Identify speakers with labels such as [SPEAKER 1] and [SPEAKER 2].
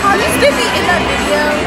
[SPEAKER 1] Holly's gonna be in that video.